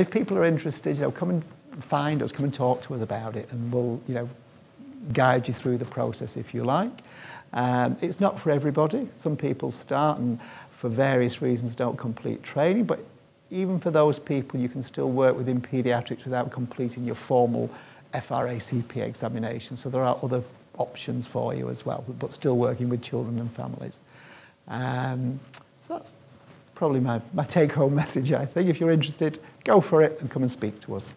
If people are interested, you know, come and find us, come and talk to us about it, and we'll, you know, guide you through the process if you like. Um, it's not for everybody. Some people start and for various reasons don't complete training, but even for those people, you can still work within paediatrics without completing your formal FRACP examination. So there are other options for you as well, but still working with children and families. Um, so that's probably my, my take-home message, I think. If you're interested, go for it and come and speak to us.